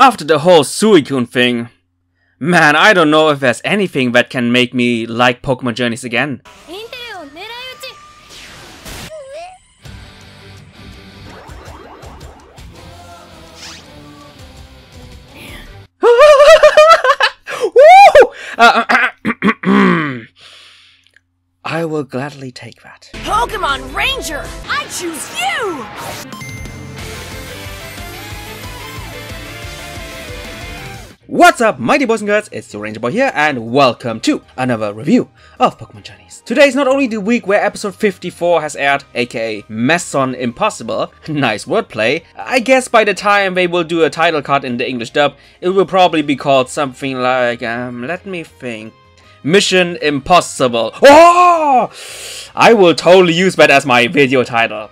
After the whole Suicune thing, man, I don't know if there's anything that can make me like Pokemon Journeys again. Uh, I will gladly take that. Pokemon Ranger, I choose you! What's up, mighty boys and girls? It's your Ranger Boy here, and welcome to another review of Pokemon Journeys. Today is not only the week where episode 54 has aired, aka Messon Impossible, nice wordplay. I guess by the time they will do a title card in the English dub, it will probably be called something like, um, let me think. Mission Impossible. Oh! I will totally use that as my video title.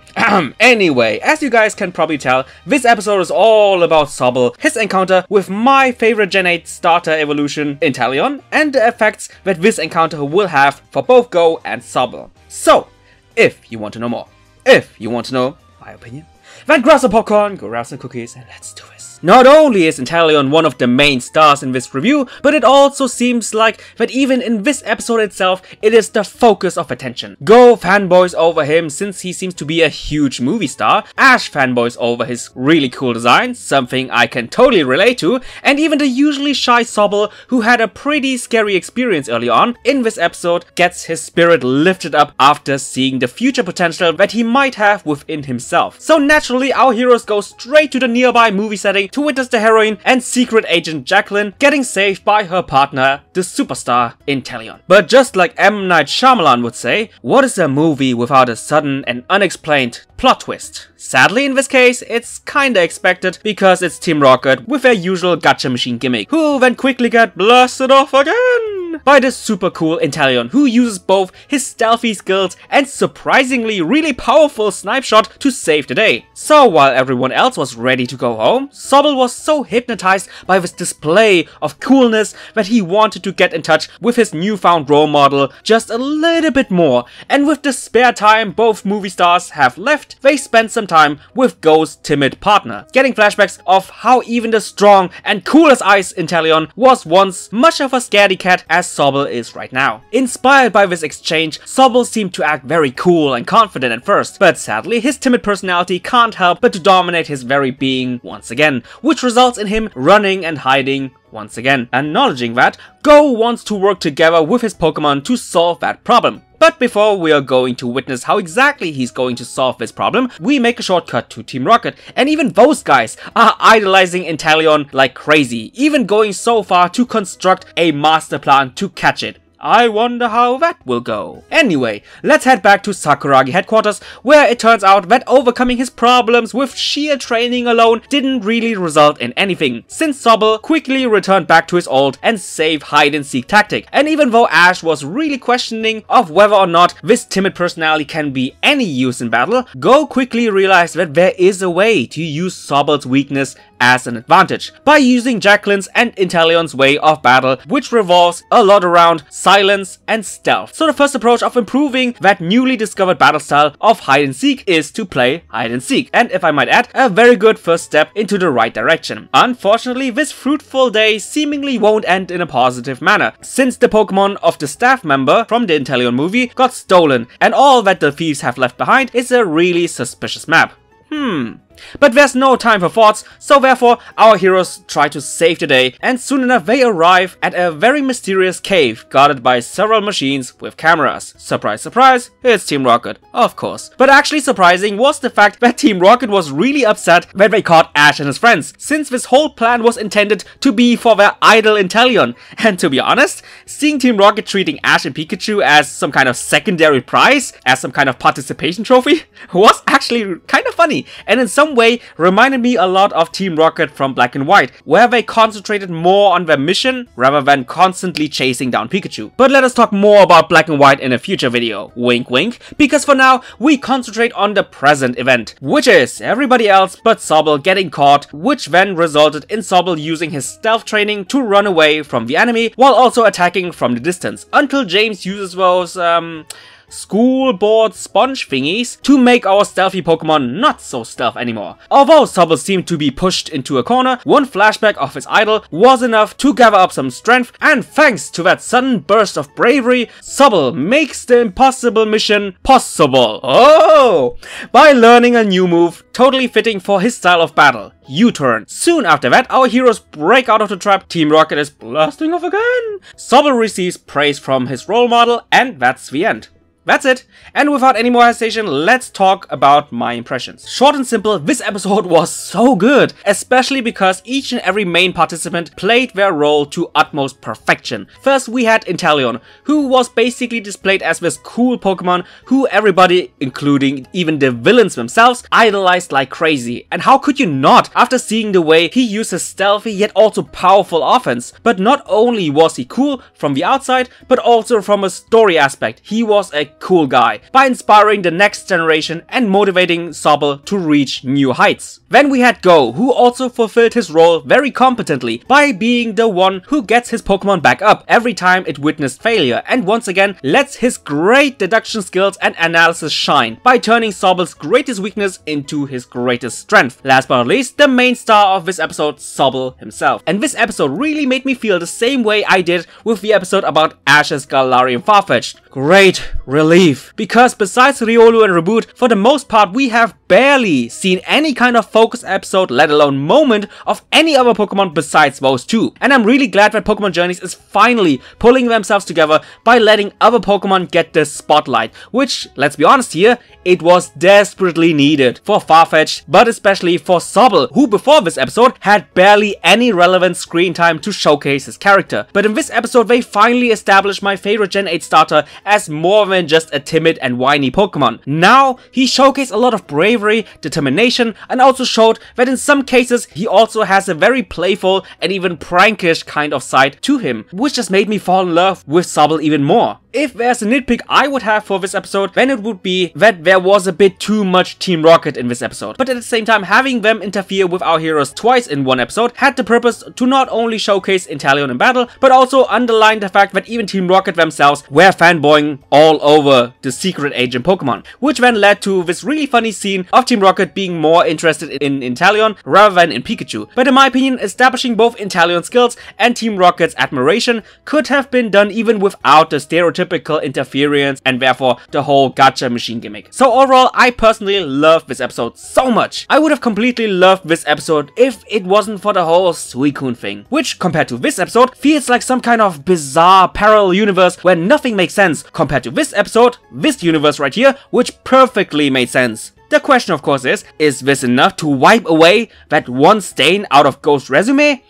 anyway, as you guys can probably tell, this episode is all about Sobble, his encounter with my favorite Gen 8 starter evolution, Inteleon, and the effects that this encounter will have for both Goh and Sobble. So, if you want to know more, if you want to know my opinion, then grab some popcorn, grab some cookies, and let's do this. Not only is Inteleon one of the main stars in this review, but it also seems like that even in this episode itself, it is the focus of attention. Goh fanboys over him since he seems to be a huge movie star, Ash fanboys over his really cool design, something I can totally relate to, and even the usually shy Sobble, who had a pretty scary experience early on, in this episode gets his spirit lifted up after seeing the future potential that he might have within himself. So naturally, our heroes go straight to the nearby movie setting to witness the heroine and secret agent Jacqueline getting saved by her partner, the superstar Inteleon. But just like M. Night Shyamalan would say, what is a movie without a sudden and unexplained plot twist? Sadly, in this case, it's kinda expected because it's Team Rocket with their usual gacha machine gimmick, who then quickly get blasted off again by the super cool Inteleon, who uses both his stealthy skills and surprisingly really powerful snipe shot to save the day. So while everyone else was ready to go home, Sobble was so hypnotized by this display of coolness that he wanted to get in touch with his newfound role model just a little bit more, and with the spare time both movie stars have left, they spent some time with Goh's timid partner, getting flashbacks of how even the strong and cool as ice Inteleon was once much of a scaredy cat as Sobble is right now. Inspired by this exchange, Sobble seemed to act very cool and confident at first, but sadly his timid personality can't help but to dominate his very being once again, which results in him running and hiding once again. Acknowledging that, Goh wants to work together with his Pokemon to solve that problem. But before we are going to witness how exactly he's going to solve this problem, we make a shortcut to Team Rocket, and even those guys are idolizing Inteleon like crazy, even going so far to construct a master plan to catch it. I wonder how that will go. Anyway, let's head back to Sakuragi headquarters, where it turns out that overcoming his problems with sheer training alone didn't really result in anything, since Sobble quickly returned back to his old and safe hide-and-seek tactic. And even though Ash was really questioning of whether or not this timid personality can be any use in battle, Goh quickly realized that there is a way to use Sobble's weakness as an advantage by using Jacqueline's and Inteleon's way of battle, which revolves a lot around silence and stealth. So the first approach of improving that newly discovered battle style of hide and seek is to play hide and seek, and if I might add, a very good first step into the right direction. Unfortunately, this fruitful day seemingly won't end in a positive manner, since the Pokemon of the staff member from the Inteleon movie got stolen, and all that the thieves have left behind is a really suspicious map. Hmm. But there's no time for thoughts, so therefore our heroes try to save the day, and soon enough they arrive at a very mysterious cave guarded by several machines with cameras. Surprise, surprise, it's Team Rocket, of course. But actually surprising was the fact that Team Rocket was really upset when they caught Ash and his friends, since this whole plan was intended to be for their idol Inteleon. And to be honest, seeing Team Rocket treating Ash and Pikachu as some kind of secondary prize, as some kind of participation trophy, was actually kind of funny, and in some way reminded me a lot of Team Rocket from Black and White, where they concentrated more on their mission rather than constantly chasing down Pikachu. But let us talk more about Black and White in a future video, wink wink, because for now we concentrate on the present event, which is everybody else but Sobble getting caught, which then resulted in Sobble using his stealth training to run away from the enemy while also attacking from the distance, until James uses those, um, school board sponge thingies to make our stealthy Pokemon not so stealth anymore. Although Sobble seemed to be pushed into a corner, one flashback of his idol was enough to gather up some strength and thanks to that sudden burst of bravery, Sobble makes the impossible mission possible. Oh! By learning a new move, totally fitting for his style of battle. U-turn. Soon after that, our heroes break out of the trap, Team Rocket is blasting off again. Sobble receives praise from his role model, and that's the end. That's it. And without any more hesitation, let's talk about my impressions. Short and simple, this episode was so good, especially because each and every main participant played their role to utmost perfection. First, we had Inteleon, who was basically displayed as this cool Pokemon who everybody, including even the villains themselves, idolized like crazy. And how could you not after seeing the way he uses stealthy yet also powerful offense? But not only was he cool from the outside, but also from a story aspect. He was a cool guy by inspiring the next generation and motivating Sobble to reach new heights. Then we had Goh, who also fulfilled his role very competently by being the one who gets his Pokemon back up every time it witnessed failure and once again lets his great deduction skills and analysis shine by turning Sobble's greatest weakness into his greatest strength. Last but not least, the main star of this episode, Sobble himself. And this episode really made me feel the same way I did with the episode about Ash's Galarian Farfetch'd. Great relief. Because besides Riolu and Raboot, for the most part we have barely seen any kind of focus episode, let alone moment, of any other Pokemon besides those two. And I'm really glad that Pokemon Journeys is finally pulling themselves together by letting other Pokemon get the spotlight, which, let's be honest here, it was desperately needed for Farfetch, but especially for Sobble, who before this episode had barely any relevant screen time to showcase his character. But in this episode they finally established my favorite Gen 8 starter as more than just a timid and whiny Pokemon. Now, he showcased a lot of bravery, determination, and also showed that in some cases he also has a very playful and even prankish kind of side to him, which just made me fall in love with Sobble even more. If there's a nitpick I would have for this episode, then it would be that there was a bit too much Team Rocket in this episode. But at the same time, having them interfere with our heroes twice in one episode had the purpose to not only showcase Inteleon in battle, but also underline the fact that even Team Rocket themselves were fanboying all over the secret agent Pokemon, which then led to this really funny scene of Team Rocket being more interested in Inteleon rather than in Pikachu. But in my opinion, establishing both Inteleon skills and Team Rocket's admiration could have been done even without the stereotypical interference and therefore the whole gacha machine gimmick. So overall, I personally love this episode so much. I would have completely loved this episode if it wasn't for the whole Suicune thing, which compared to this episode feels like some kind of bizarre parallel universe where nothing makes sense compared to this episode, this universe right here, which perfectly made sense. The question of course is, is this enough to wipe away that one stain out of Ghost resume?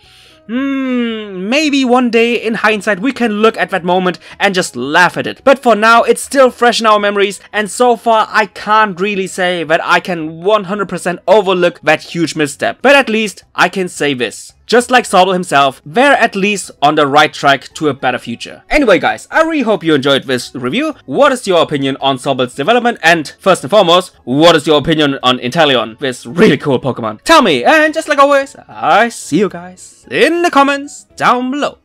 Hmm, maybe one day in hindsight we can look at that moment and just laugh at it. But for now, it's still fresh in our memories and so far I can't really say that I can 100% overlook that huge misstep. But at least I can say this. Just like Sobble himself, they're at least on the right track to a better future. Anyway guys, I really hope you enjoyed this review. What is your opinion on Sobble's development? And first and foremost, what is your opinion on Inteleon, this really cool Pokemon? Tell me, and just like always, I see you guys in the comments down below.